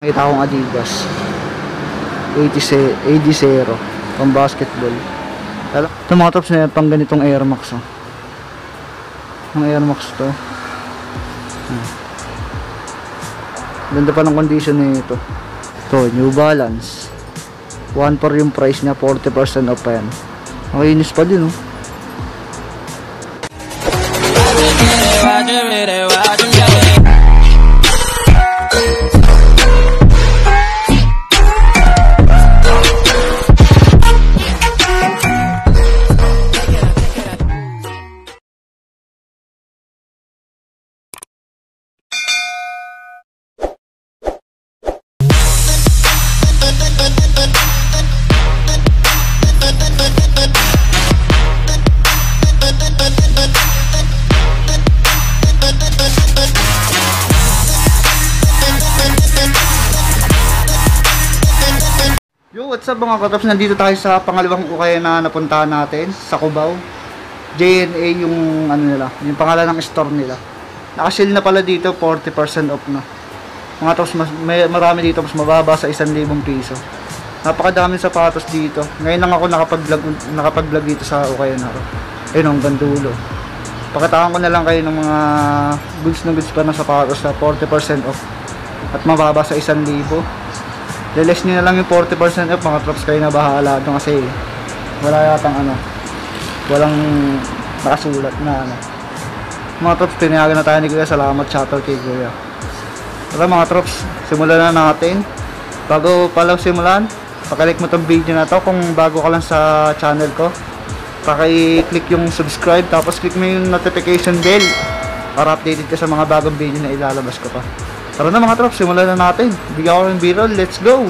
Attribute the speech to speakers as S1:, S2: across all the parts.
S1: Nakita akong Adidas. 80 80 pang basketball. Ito mga tops na pang ganitong Air Max. Oh. Ang Air Max to. Hmm. Ganda pa ng condition nito. Ito, New Balance. 1 for yung price niya, 40% off pa yan. Makinis pa din, oh. What's up mga katops? Nandito tayo sa pangalawang ukay na napuntahan natin sa Cubao. JNA yung ano nila, yung pangalan ng store nila. Naka-sale na pala dito, 40% off na. Mga tops, mas, may, marami dito mas mababa sa 1,000 piso. Napakadaming sapatos dito. Ngayon lang ako nakapag-vlog, nakapag-vlog dito sa ukay na ako. Ayun, ang gandulo. Pakataan ko na lang kayo ng mga goods na goods pa ng sapatos na 40% off. At mababa sa 1,000 Liles nyo na lang yung 40% off mga trops kayo na bahala doon kasi wala yatang ano walang nakasulat na ano. Mga trops pinayagan na tayo ni Kuya. Salamat shoutout kay Kuya. Tara mga trops simulan na natin. Bago pala simulan pakalik mo tong video na to. Kung bago ka lang sa channel ko paki-click yung subscribe tapos click mo yung notification bell para updated ka sa mga bagong video na ilalabas ko pa Tara na mga trops, simulan na natin. Bigyan ko ng b-roll, let's go!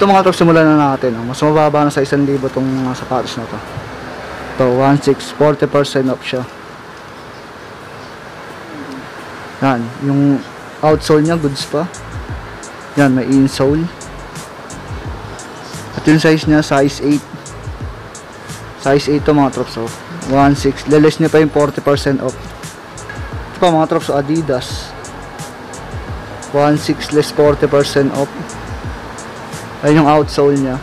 S1: Dito mga trops, simulan na natin. oh. Mas mababa na sa 1,000 itong mga sapatos na to. Ito, 1,600, 40% off siya. Yan, yung outsole niya, goods pa. Yan, may insole. At yung size niya, size 8. Size 8 to mga trops, oh. 1,600. Leles niya pa yung 40% off. Ito pa mga trops, oh, Adidas. 1,600 less 40% off. Ayun yung outsole niya.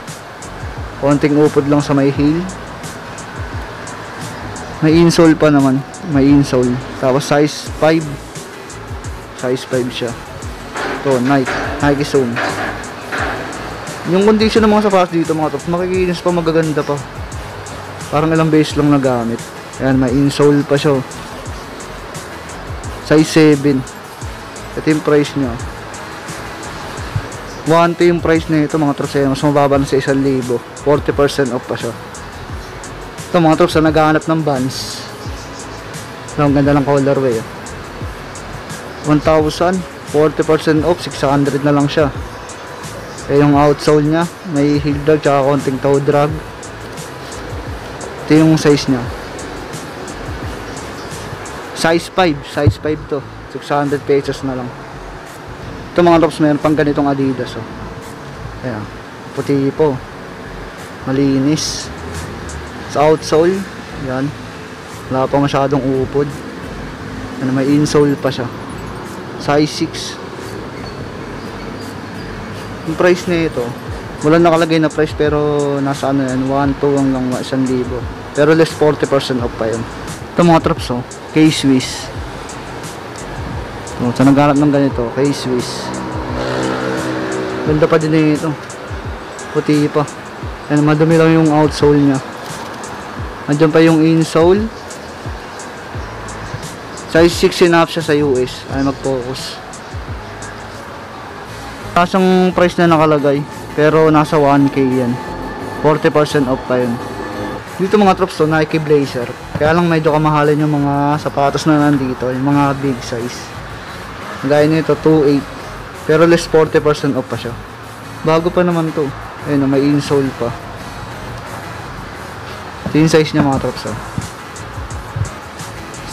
S1: Konting upod lang sa may heel. May insole pa naman. May insole. Tapos size 5. Size 5 siya. Ito, Nike. Nike Zoom. Yung condition ng mga sapatos dito mga top, makikinis pa magaganda pa. Parang ilang beses lang nagamit. Ayan, may insole pa siya. oh. Size 7. Ito yung price niya. 1 yung price na ito mga trops eh, mas mababa na sa 1,000 40% off pa siya. Ito mga trops na naghahanap ng Vans ang ganda ng colorway eh. 1,000 40% off 600 na lang siya. Eh yung outsole nya may heel drag tsaka konting toe drag. Ito yung size nya size 5 size 5 to. 600 pesos na lang ito mga tops meron pang ganitong adidas oh. Ayan. Puti po. Malinis. Sa outsole. Yan. Wala pa masyadong upod. Ano, may insole pa siya. Size 6. Yung price na ito. Wala nakalagay na price pero nasa ano yan. 1, 2 hanggang 1,000. Pero less 40% off pa yun. Ito mga trops oh. K-Swiss. So, sa naghanap ng ganito, kay Swiss. Ganda pa din eh ito. Puti pa. Yan, madumi lang yung outsole niya. Andiyan pa yung insole. Size 6 and siya sa US. Ay mag-focus. Kasang price na nakalagay. Pero nasa 1k yan. 40% off pa yun. Dito mga troops to, Nike Blazer. Kaya lang medyo kamahalin yung mga sapatos na nandito. Yung mga big size. Gaya nito, 2.8. Pero less 40% off pa siya. Bago pa naman to. Ayun, may insole pa. Ito yung size niya mga troops. Oh.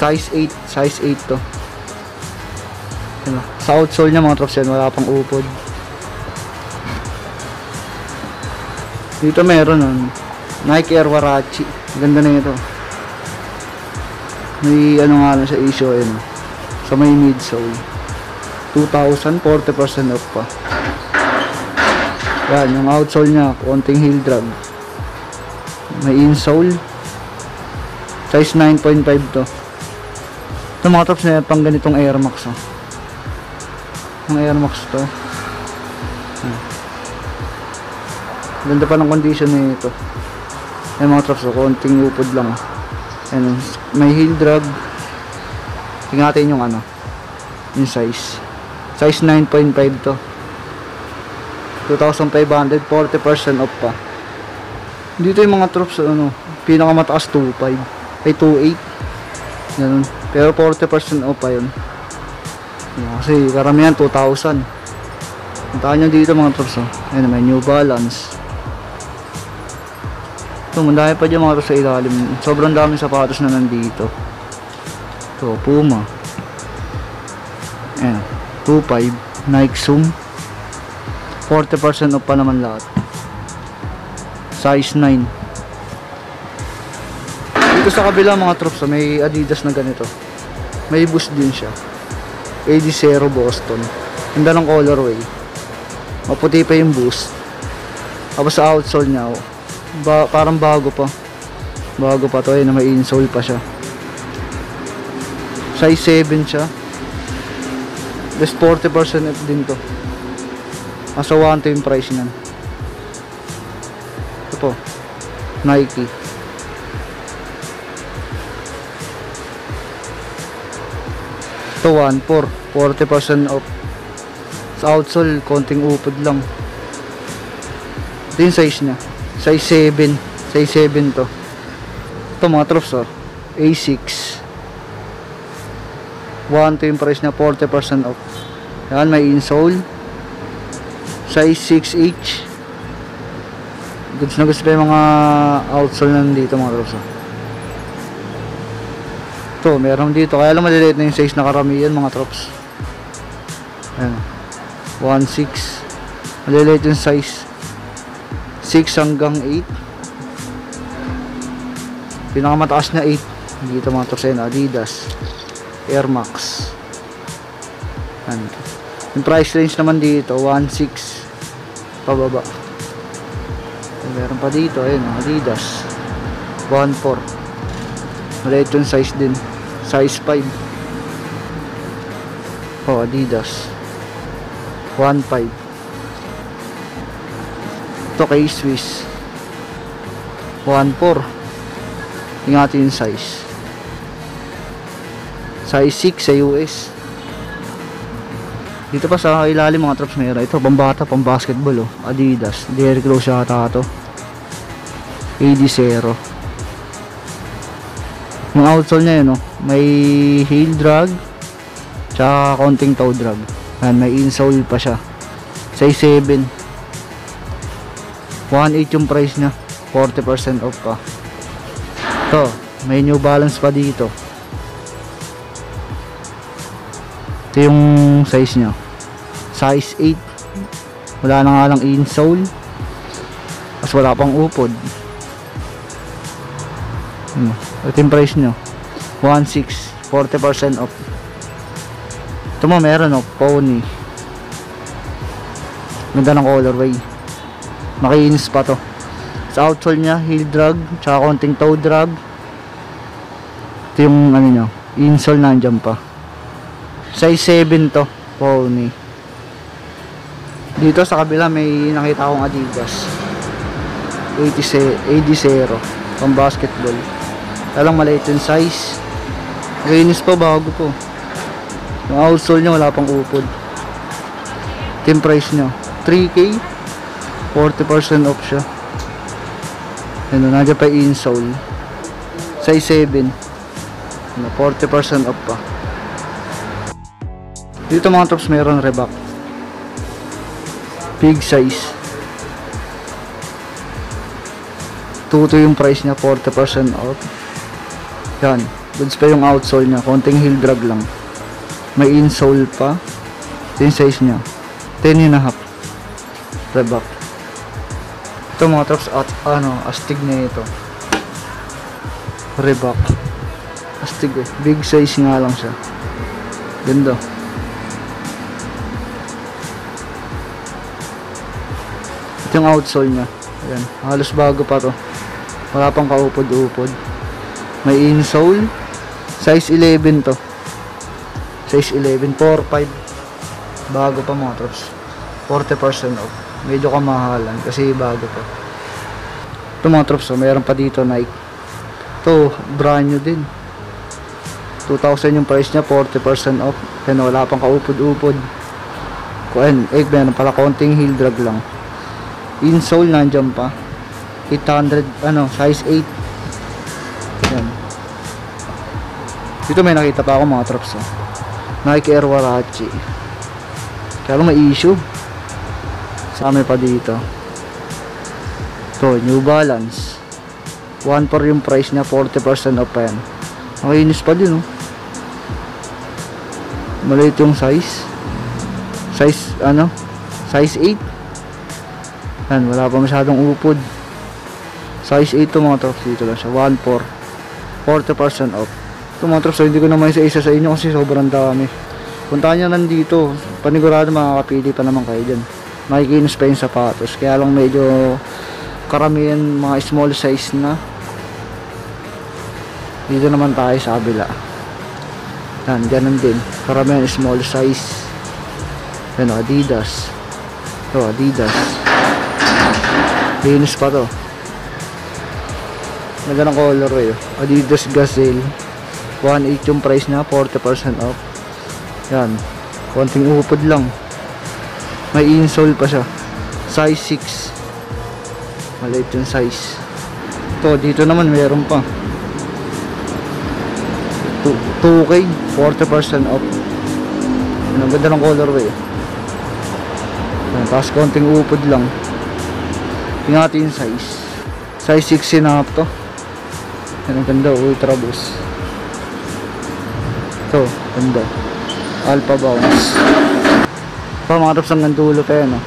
S1: Size 8. Size 8 to. Ayun, oh. Sa outsole niya mga troops yan. Wala pang upod. Dito meron nun. Nike Air Warachi. Ganda na ito. May ano nga lang sa issue ayun. Sa may midsole. 2,000, 40% off pa. Yan, yung outsole niya, konting heel drag. May insole. Size 9.5 to. Ito mga tops na yan, pang ganitong Air Max. Oh. Ang Air Max to. Hmm. Ganda pa ng condition nito. Ayan mga traps, oh, konting upod lang. Oh. Ayan, may heel drag. Tingnan natin yung ano, yung size. Size 9.5 to. 2,500, 40% off pa. Dito yung mga troops, ano, pinakamataas 2.5. Ay 2.8. Ganun. Pero 40% off pa yun. Kasi karamihan 2,000. Puntahan nyo dito mga troops, oh. Ayan, may New Balance. Ito, mandami pa dyan mga troops sa ilalim. Sobrang daming sapatos na nandito. Ito, Puma. Ayan. 2.5 Nike Zoom. 40% off pa naman lahat. Size 9 dito sa kabila mga troops may adidas na ganito. May boost din siya. AD0 Boston. Ganda ng colorway. Maputi pa yung boost. Tapos sa outsole nya oh, ba parang bago pa. Bago pa to eh na may insole pa siya. Size 7 siya This 40% off din to. Asa 1 to yung price niyan. Ito po. Nike. Ito 1.4. 40% off. Sa outsole, konting upod lang. Ito size niya. Size 7. Size 7 to. Ito mga troughs oh. A6. 1 to yung price niya 40% off. Yan may insole. Size 6H goods na goods pa yung mga outsole nandito mga trops ito meron dito. Kaya lang maliliit na yung size na karamihan mga trops. Yan 1.6 maliliit yung size. 6 hanggang 8 pinakamataas na 8 dito mga trops. Yan Adidas Air Max. Yan. yung price range naman dito 1.6 pababa. Meron pa dito ayun Adidas. 1.4 maliit yung size din. Size 5 oh Adidas. 1.5 ito kay Swiss. 1.4 ingatan yung size size 6 sa US dito pa sa ilalim mga traps mayroon ito pambata pang basketball oh. Adidas. Derrick Rose yata to. AD0 yung outsole nya yun oh. May heel drag tsaka konting toe drag. Yan may insole pa siya. Size 7 1.8 yung price nya 40% off pa. To may new balance pa dito ito yung size nya size 8 wala na nga lang insole. Mas wala pang upod. Hmm. ito yung price nyo 1.6 40% off. Ito mo meron oh pony. Ganda ng colorway. Makinis pa to. Sa outsole nya heel drag tsaka konting toe drag. Ito yung ano nyo insole nandyan pa size 7 to pony dito sa kabila may nakita akong adidas 80 80 pang basketball Kaya lang maliit yung size. Linis pa, bago po. Yung outsole niya, wala pang upod. Yung price niya. 3K. 40% off siya. Ano, nandiyan pa insole. Size 7. Ano, 40% off pa. Dito mga tops mayroon Reebok. Big size. Tuto yung price niya, 40% off. Yan. Goods pa yung outsole niya. Konting heel drag lang. May insole pa. Yung size niya. 10 and a half. Reebok. Ito mga tops at ano, astig na ito. Reebok. Astig eh. Big size nga lang siya. Ganda. Ito yung outsole niya. Ayan. Halos bago pa to. Wala pang kaupod-upod. May insole. Size 11 to. Size 11. 4, 5. Bago pa mga trops. 40% off. Medyo kamahalan kasi bago pa. Ito mga trops, oh, mayroon pa dito Nike. Ito, brand new din. 2,000 yung price niya, 40% off. Yan, wala pang kaupod-upod. Kuan, eh, meron pala konting heel drag lang. Insole nandiyan pa. 800, ano, size 8. Yan. Dito may nakita pa ako mga trops. Oh. Nike Air Warachi. Kaya lang may issue. Sa amin pa dito. Ito, New Balance. 1 for yung price niya, 40% off pa yan. Makinis pa din, oh. Maliit yung size. Size, ano? Size 8. Yan, wala pa masyadong upod. Size 8 to mga trops dito lang siya. 1 for 40% off. Ito mga trops, so hindi ko naman isa-isa sa inyo kasi sobrang dami. Puntahan nyo lang dito. Panigurado makakapili pa naman kayo dyan. Makikinis pa yung sapatos. Kaya lang medyo karamihan mga small size na. Dito naman tayo sa kabila. Yan, ganun din. Karamihan small size. Yan o, Adidas. Ito, Adidas. Linis pa to. Maganda ng color eh. Adidas Gazelle. 1.8 yung price niya, 40% off. Yan. Konting upod lang. May insole pa siya. Size 6. Maliit yung size. Ito, dito naman meron pa. 2, 2K, 40% off. Ang ganda ng colorway. Yan, tapos konting upod lang. Tingnan natin yung size. Size 6 and a to. Yan, ang ganda, ultra boost. Ito, ganda. Alpha bounce. Pa mga tops hanggang dulo pa yan, oh.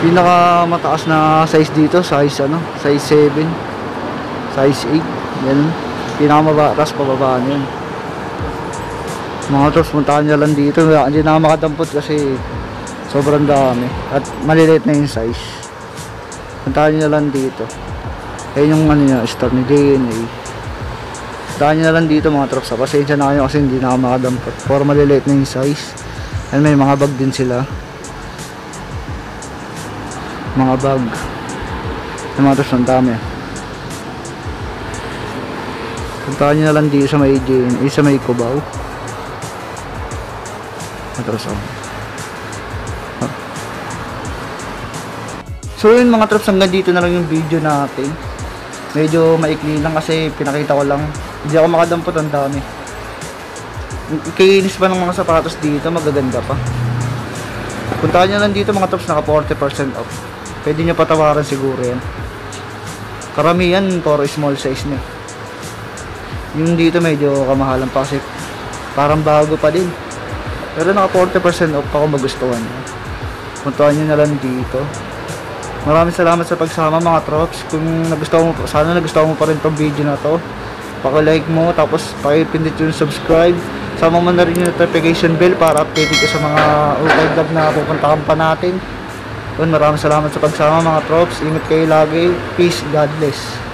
S1: Pinaka mataas na size dito, size ano, size 7, size 8, yan. Pinaka mababa, tapos pababa yun. Mga tops, puntahan nyo lang dito. Hindi na makadampot kasi sobrang dami. At maliliit na yung size. Puntahan nyo lang dito. Ayun yung ano niya, store ni DNA. Puntahan nyo na lang dito mga trops. Pasensya na kayo kasi hindi na ako makadampot. For maliliit na yung size. And may mga bag din sila. Mga bag. Yung mga trops, ang dami. Puntahan nyo na lang dito sa may eh, sa may Cubao. Atras ako. So yun mga traps hanggang dito na lang yung video natin. Medyo maikli lang kasi pinakita ko lang. Hindi ako makadampot ang dami. Ikinis pa ng mga sapatos dito, magaganda pa. Puntahan nyo lang dito mga traps, naka 40% off. Pwede nyo patawaran siguro yan. Karamihan, puro small size niya. Yung dito medyo kamahalan pa kasi parang bago pa din. Pero naka 40% off pa kung magustuhan nyo. Puntahan nyo na lang dito. Maraming salamat sa pagsama mga trops. Kung nagustuhan mo, sana nagustuhan mo pa rin tong video na to. Paki-like mo, tapos paki-pindit yung subscribe. Sama mo na rin yung notification bell para updated ka sa mga ukay vlog na pupuntahan pa natin. Yun, maraming salamat sa pagsama mga trops. Ingat kayo lagi. Peace, God bless.